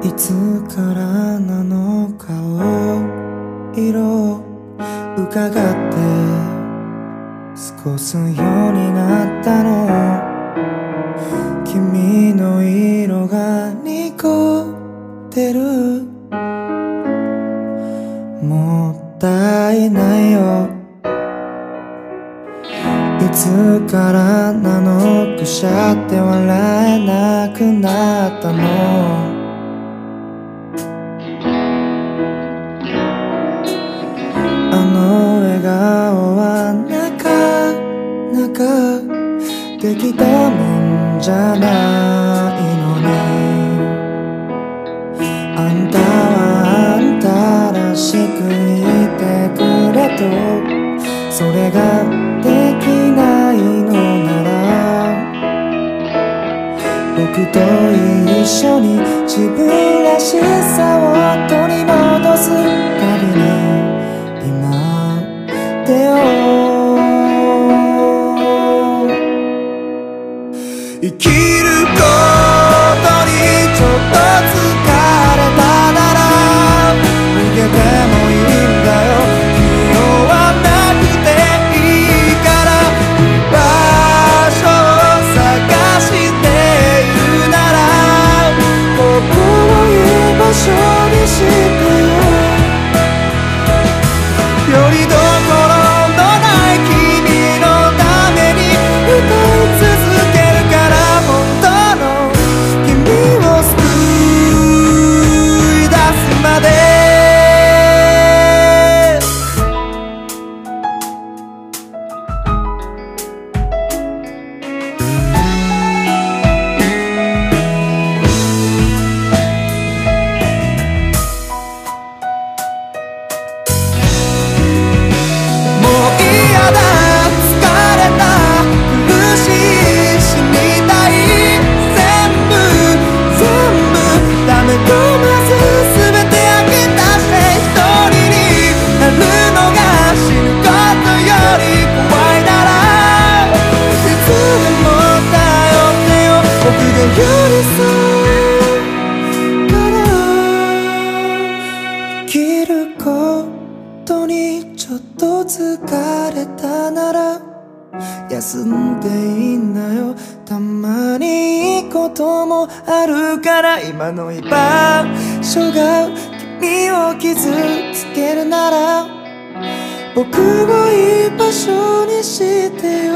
いつからなのかを色を伺って少すようになったの。君ってる。もったいないよ。いつからなのくしゃって笑えなくなったの。あの笑顔はなかなかできたもんじゃない。それができないのなら僕と一緒に自分らしさを取り戻すたびに今でよ生き疲れたなら休んでいいんだよ。たまにいいこともあるから今の居場所が君を傷つけるなら僕を居場所にしてよ。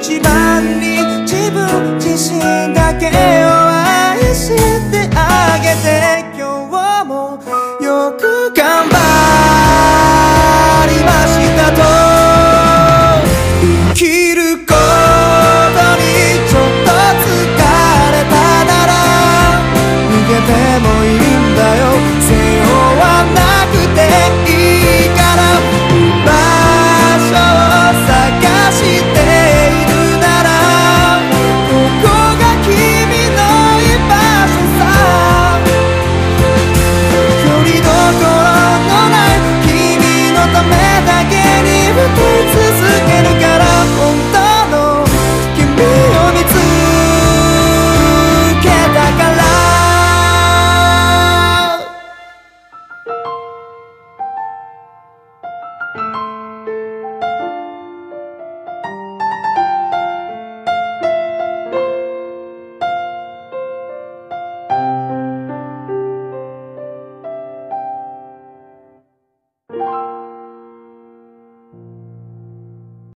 一番に自分自身だけを愛してあげて今日もよく頑張